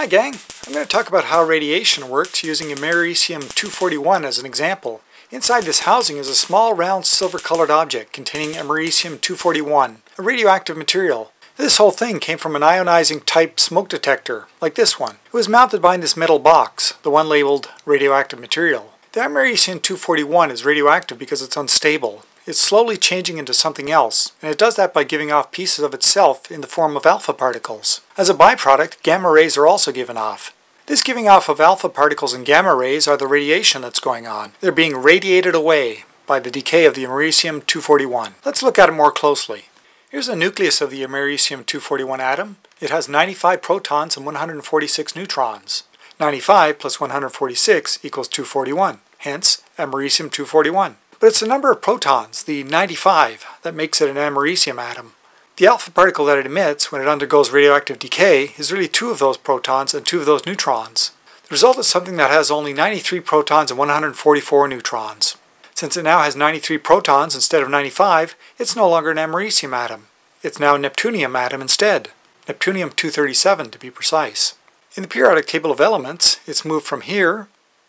Hi gang, I'm going to talk about how radiation works using a americium-241 as an example. Inside this housing is a small round silver-colored object containing americium-241, a radioactive material. This whole thing came from an ionizing type smoke detector, like this one. It was mounted behind this metal box, the one labeled radioactive material. The americium-241 is radioactive because it's unstable. It's slowly changing into something else, and it does that by giving off pieces of itself in the form of alpha particles. As a byproduct, gamma rays are also given off. This giving off of alpha particles and gamma rays are the radiation that's going on. They're being radiated away by the decay of the americium-241. Let's look at it more closely. Here's the nucleus of the americium-241 atom. It has 95 protons and 146 neutrons. 95 plus 146 equals 241, hence americium-241. But it's the number of protons, the 95, that makes it an americium atom. The alpha particle that it emits when it undergoes radioactive decay is really two of those protons and two of those neutrons. The result is something that has only 93 protons and 144 neutrons. Since it now has 93 protons instead of 95, it's no longer an americium atom. It's now a neptunium atom instead. Neptunium-237 to be precise. In the periodic table of elements, it's moved from here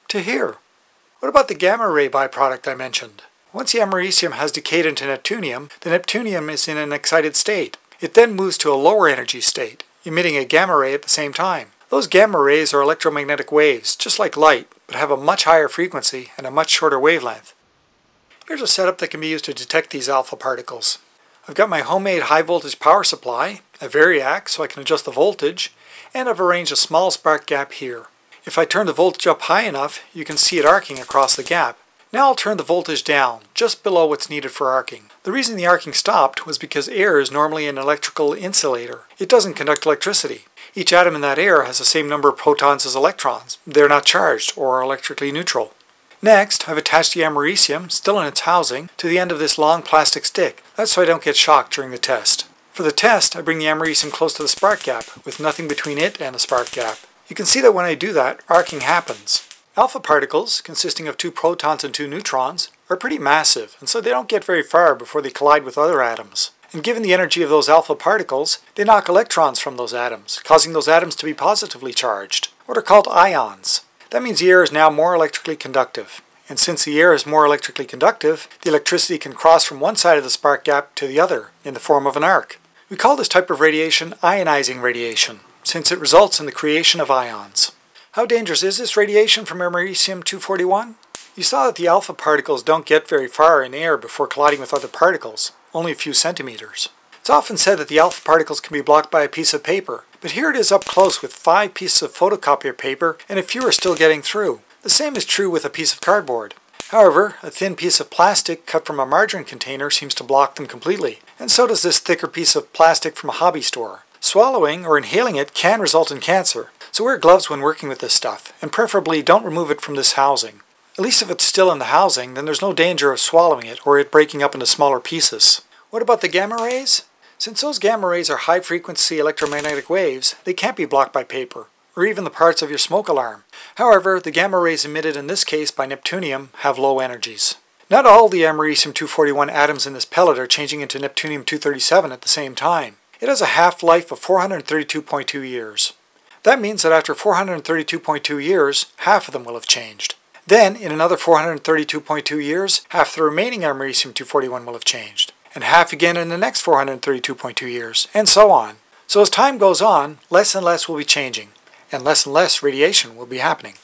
to here. What about the gamma ray byproduct I mentioned? Once the americium has decayed into neptunium, the neptunium is in an excited state. It then moves to a lower energy state, emitting a gamma ray at the same time. Those gamma rays are electromagnetic waves, just like light, but have a much higher frequency and a much shorter wavelength. Here's a setup that can be used to detect these alpha particles. I've got my homemade high voltage power supply, a variac so I can adjust the voltage, and I've arranged a small spark gap here. If I turn the voltage up high enough, you can see it arcing across the gap. Now I'll turn the voltage down, just below what's needed for arcing. The reason the arcing stopped was because air is normally an electrical insulator. It doesn't conduct electricity. Each atom in that air has the same number of protons as electrons. They're not charged or electrically neutral. Next, I've attached the americium, still in its housing, to the end of this long plastic stick. That's so I don't get shocked during the test. For the test, I bring the americium close to the spark gap, with nothing between it and the spark gap. You can see that when I do that, arcing happens. Alpha particles, consisting of two protons and two neutrons, are pretty massive, and so they don't get very far before they collide with other atoms. And given the energy of those alpha particles, they knock electrons from those atoms, causing those atoms to be positively charged, what are called ions. That means the air is now more electrically conductive. And since the air is more electrically conductive, the electricity can cross from one side of the spark gap to the other in the form of an arc. We call this type of radiation ionizing radiation since it results in the creation of ions. How dangerous is this radiation from americium-241? You saw that the alpha particles don't get very far in air before colliding with other particles, only a few centimeters. It's often said that the alpha particles can be blocked by a piece of paper, but here it is up close with five pieces of photocopier paper and a few are still getting through. The same is true with a piece of cardboard. However, a thin piece of plastic cut from a margarine container seems to block them completely, and so does this thicker piece of plastic from a hobby store. Swallowing or inhaling it can result in cancer, so wear gloves when working with this stuff, and preferably don't remove it from this housing. At least if it's still in the housing, then there's no danger of swallowing it or it breaking up into smaller pieces. What about the gamma rays? Since those gamma rays are high-frequency electromagnetic waves, they can't be blocked by paper, or even the parts of your smoke alarm. However, the gamma rays emitted in this case by neptunium have low energies. Not all the americium-241 atoms in this pellet are changing into neptunium-237 at the same time. It has a half-life of 432.2 years. That means that after 432.2 years, half of them will have changed. Then, in another 432.2 years, half the remaining americium-241 will have changed, and half again in the next 432.2 years, and so on. So as time goes on, less and less will be changing, and less and less radiation will be happening.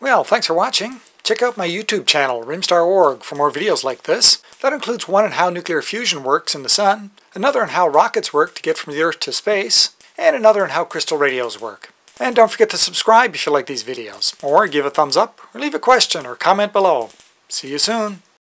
Well, thanks for watching. Check out my YouTube channel, rimstar.org, for more videos like this. That includes one on how nuclear fusion works in the sun, another on how rockets work to get from the Earth to space, and another on how crystal radios work. And don't forget to subscribe if you like these videos, or give a thumbs up, or leave a question or comment below. See you soon!